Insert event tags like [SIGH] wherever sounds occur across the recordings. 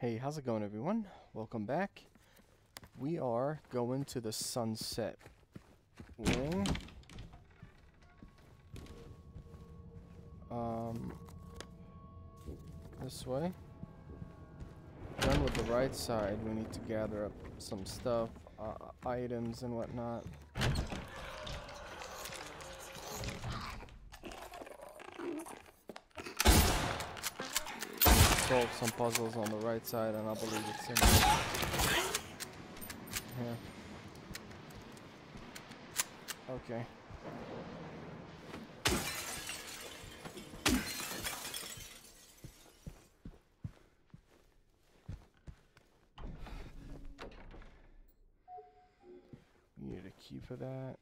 Hey, how's it going everyone? Welcome back. We are going to the sunset wing. Um, this way. Then with the right side, we need to gather up some stuff, uh, items and whatnot. Solve some puzzles on the right side, and I believe it's in here. Okay. Need a key for that.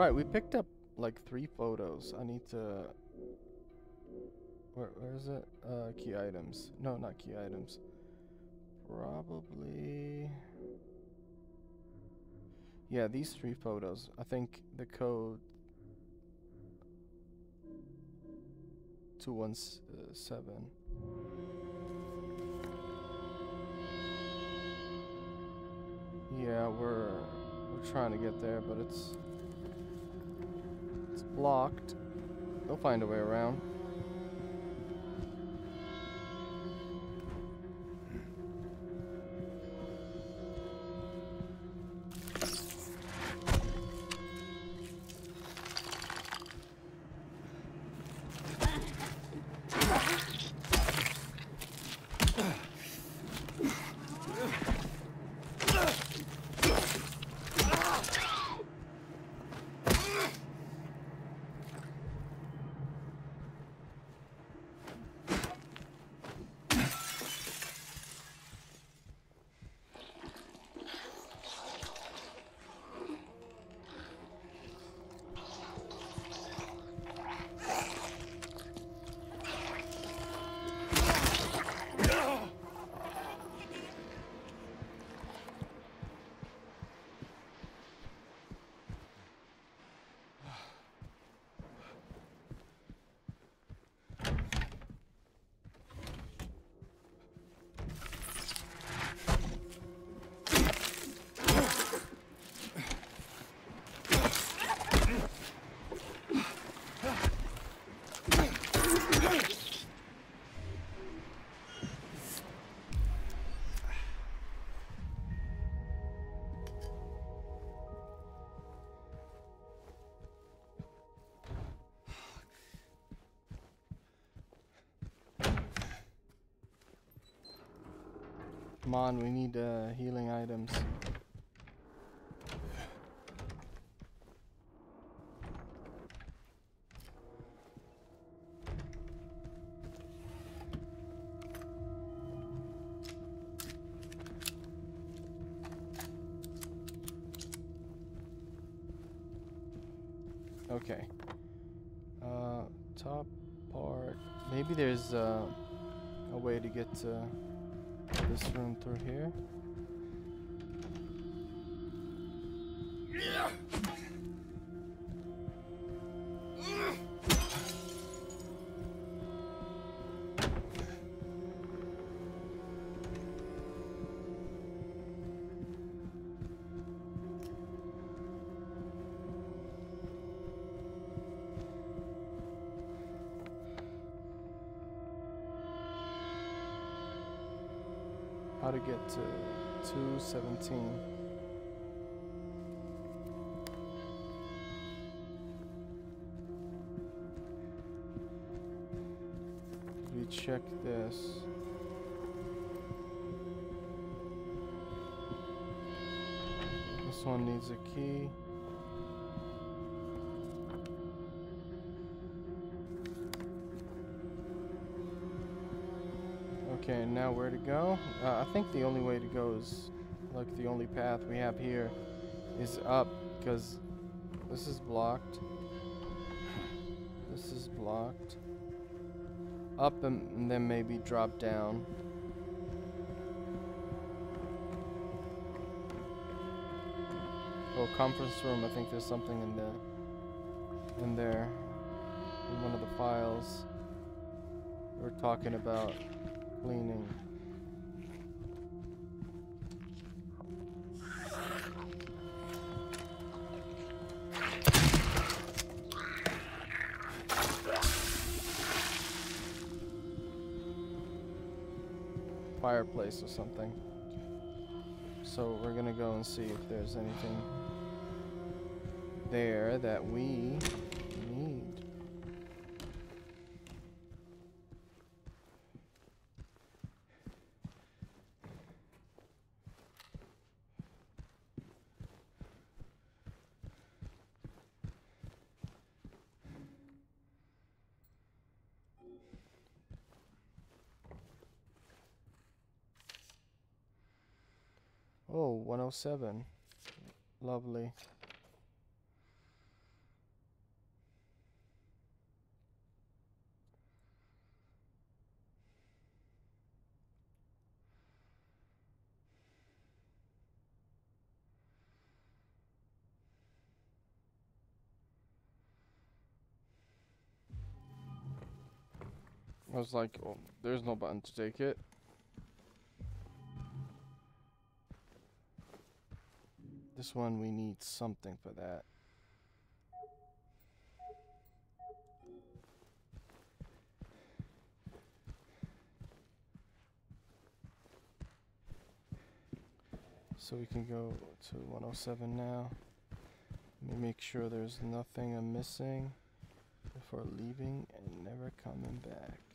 Right, we picked up like three photos. I need to. Where, where is it? Uh, key items. No, not key items. Probably. Yeah, these three photos. I think the code two one uh, seven. Yeah, we're we're trying to get there, but it's blocked. They'll find a way around. Come on, we need uh, healing items. Okay. Uh, top part. Maybe there's uh, a way to get to room through here. how to get to 217. We check this. This one needs a key. Okay, now where to go? Uh, I think the only way to go is, like, the only path we have here is up, because this is blocked. This is blocked. Up and, and then maybe drop down. Oh, conference room. I think there's something in there. in there in one of the files. We're talking about cleaning. Fireplace or something. So we're gonna go and see if there's anything there that we 107. Lovely. I was like, oh, there's no button to take it. This one, we need something for that. So we can go to 107 now. Let me make sure there's nothing I'm missing before leaving and never coming back.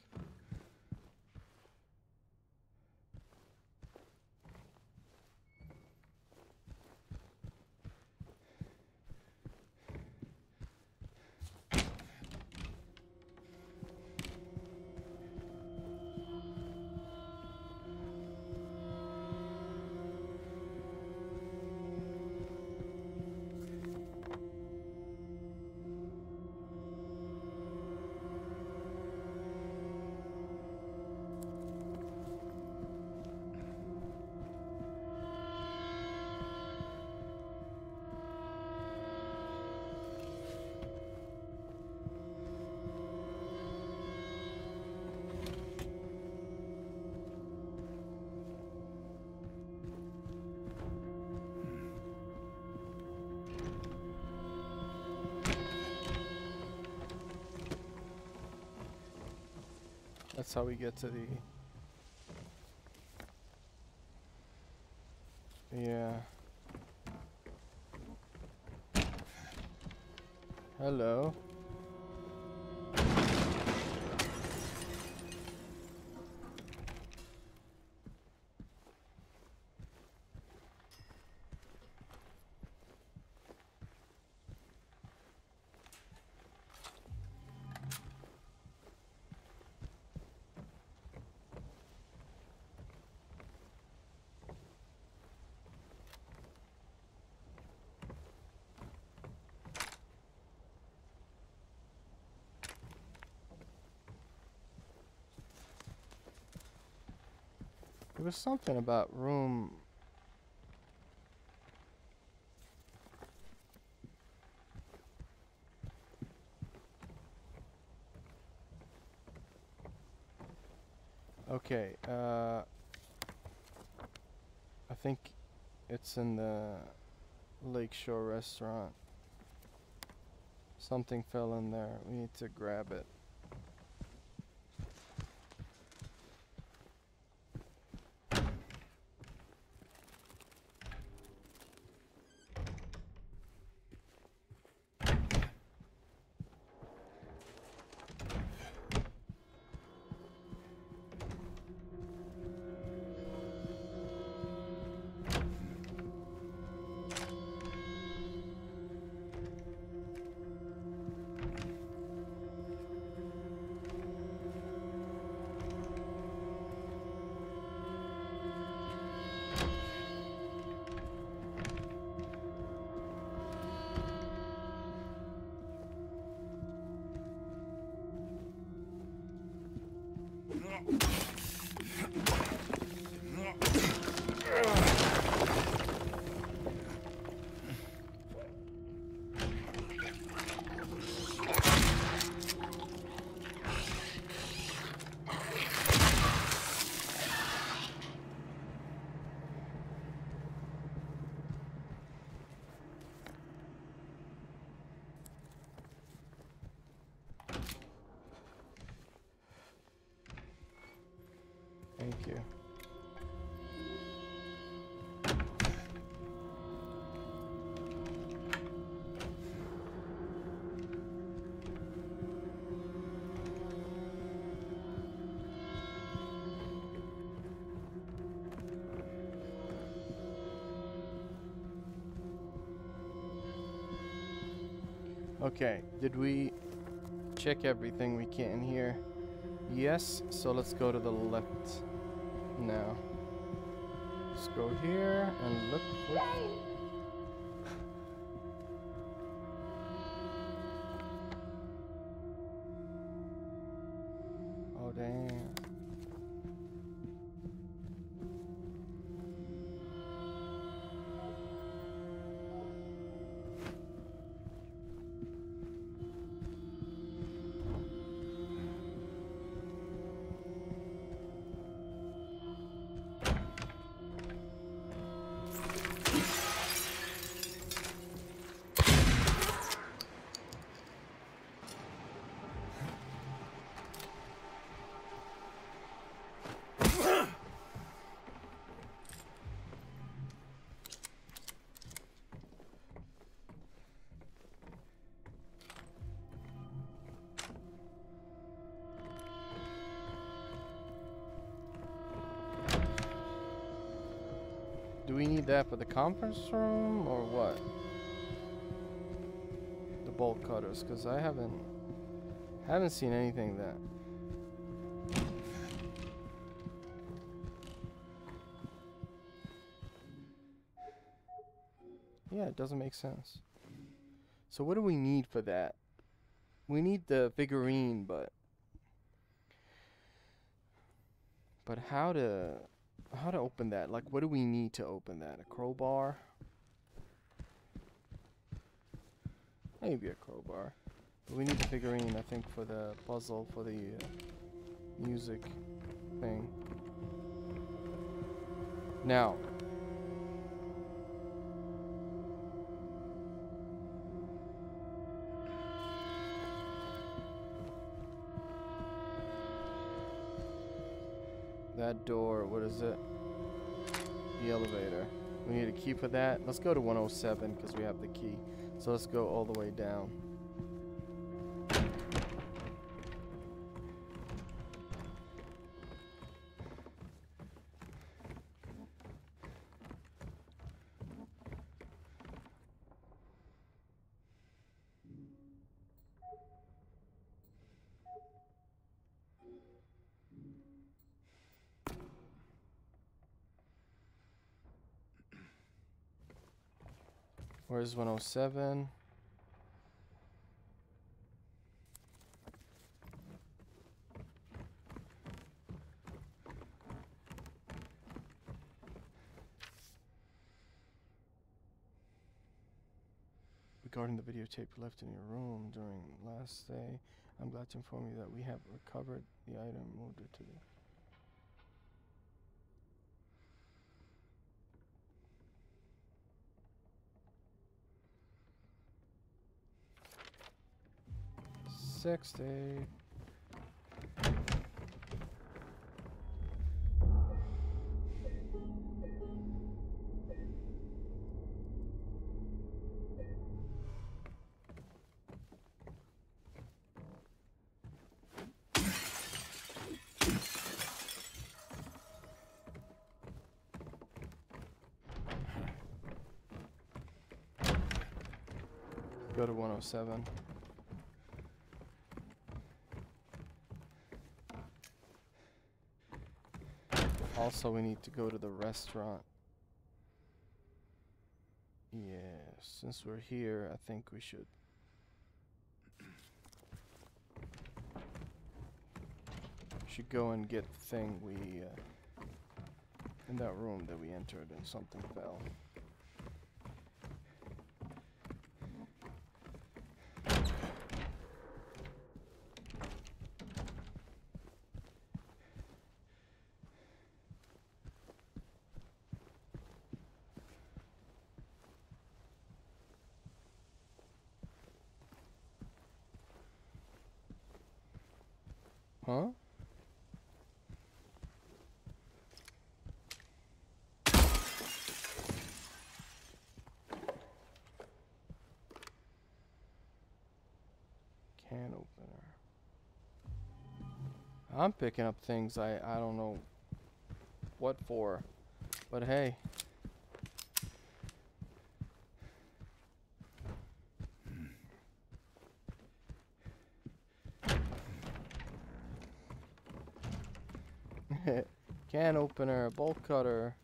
That's how we get to the... Yeah. Hello. There was something about room. Okay, uh, I think it's in the Lakeshore restaurant. Something fell in there. We need to grab it. Okay, did we check everything we can here? Yes, so let's go to the left now. Let's go here and look. That for the conference room or what? The bolt cutters, because I haven't haven't seen anything that. Yeah, it doesn't make sense. So what do we need for that? We need the figurine, but but how to how to open that? Like, what do we need to open that? A crowbar? Maybe a crowbar. But we need the figurine, I think, for the puzzle, for the uh, music thing. Now. That door, what is it? The elevator. We need a key for that. Let's go to 107 because we have the key. So let's go all the way down. Where's 107? Regarding the videotape left in your room during last day, I'm glad to inform you that we have recovered the item, moved it to the sixty. Go to 107. Also, we need to go to the restaurant. Yeah, since we're here, I think we should. Should go and get the thing we uh, in that room that we entered and something fell. Huh? I'm picking up things I, I don't know what for. But hey. [LAUGHS] Can opener, bolt cutter.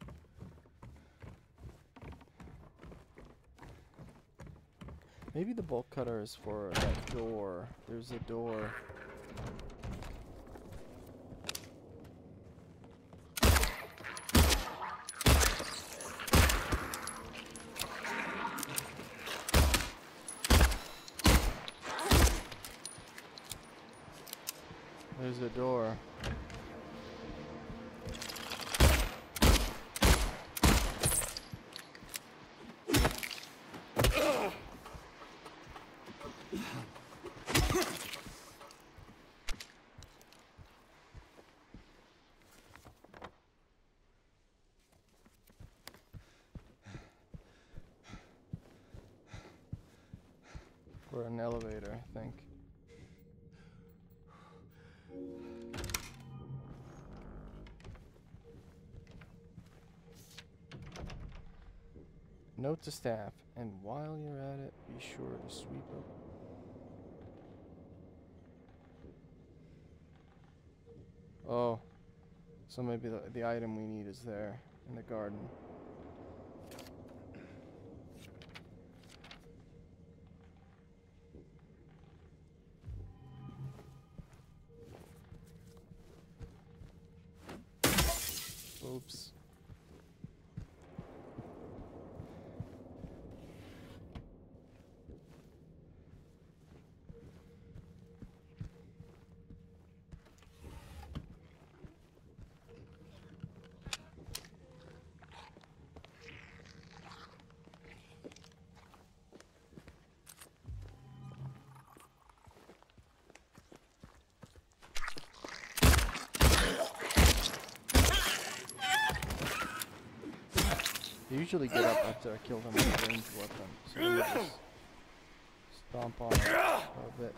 Maybe the bolt cutter is for that door. There's a door. There's a door. For an elevator, I think. Note to staff, and while you're at it, be sure to sweep up. Oh, so maybe the, the item we need is there in the garden. Oops. They usually get up after I kill them with ranged weapon. So stomp on a bit.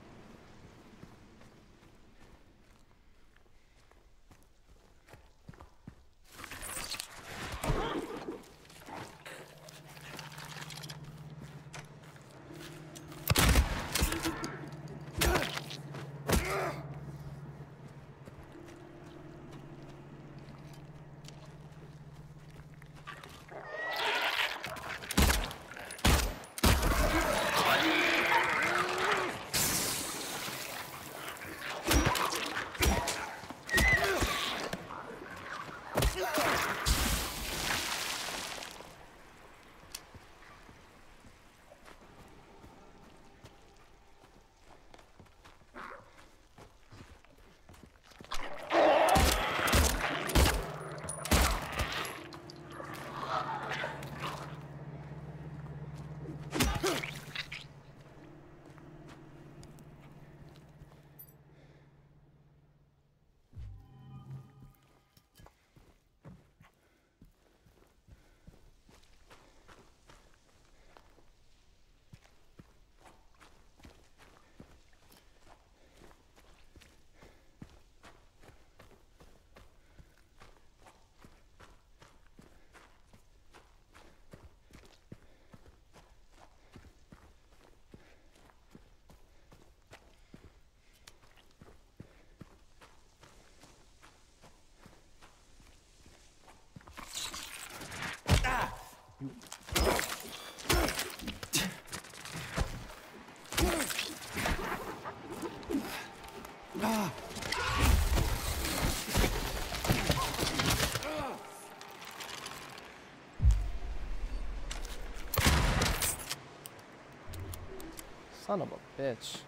Son of a bitch.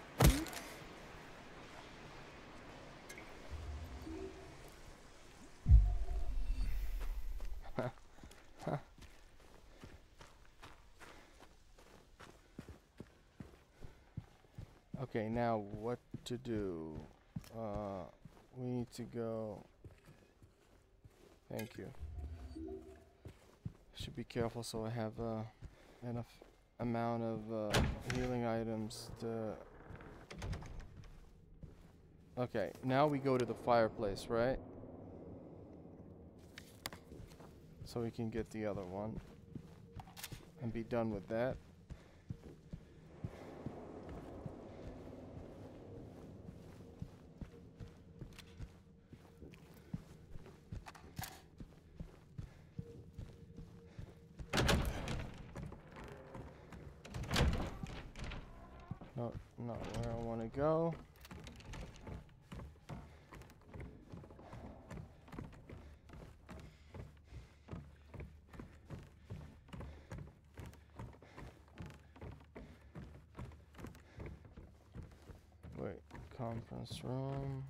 [LAUGHS] okay, now what to do? Uh, we need to go. Thank you. Should be careful so I have uh, enough amount of uh, healing items to Okay, now we go to the fireplace, right? So we can get the other one. And be done with that. No, not where I want to go. Wait, conference room.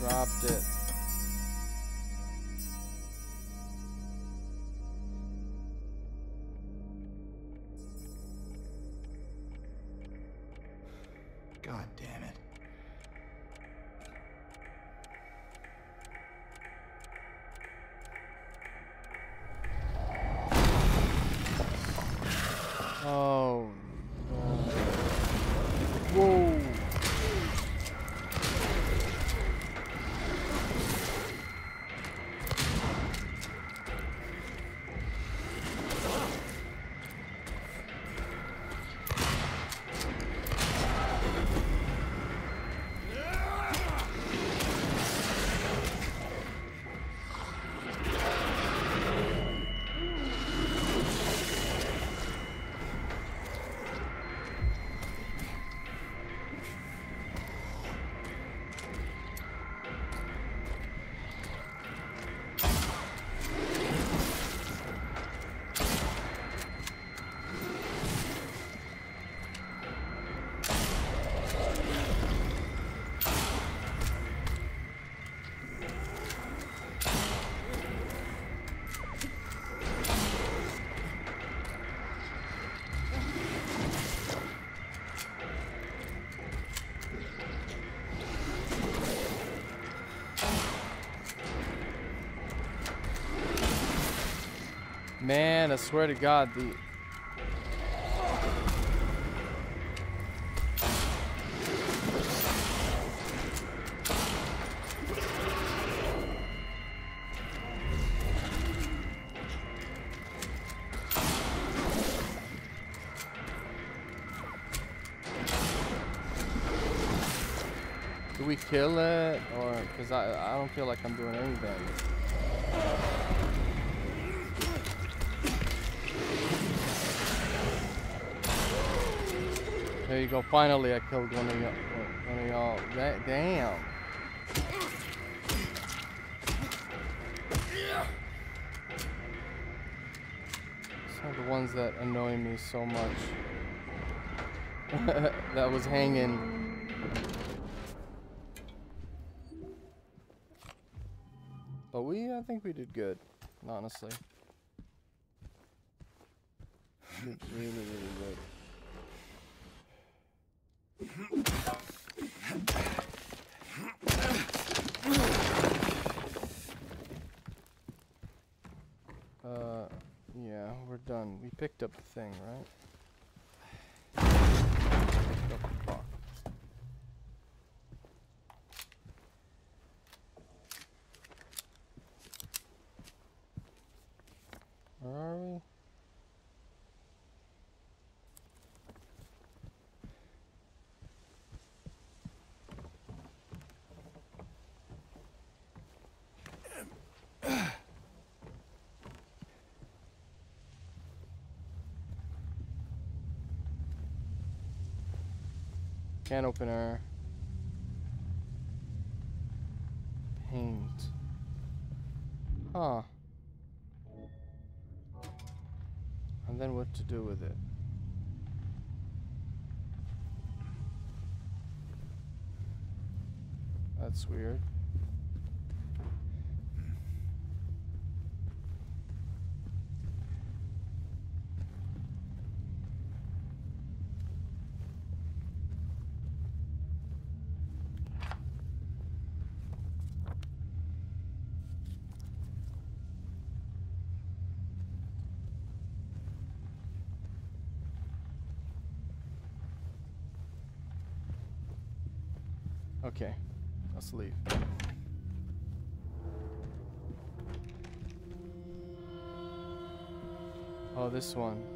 Dropped it. Man, I swear to God, the you go. Finally, I killed one of y'all. One of y'all. Damn. Some of the ones that annoy me so much. [LAUGHS] that was hanging. But we, I think we did good, honestly. Really, really good. Uh, yeah, we're done. We picked up the thing, right? Are we? Can opener. Paint. Huh. And then what to do with it? That's weird. Okay, let's leave. Oh, this one.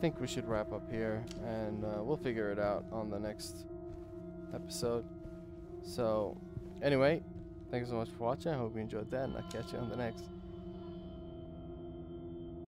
Think we should wrap up here and uh, we'll figure it out on the next episode. So, anyway, thanks so much for watching. I hope you enjoyed that, and I'll catch you on the next.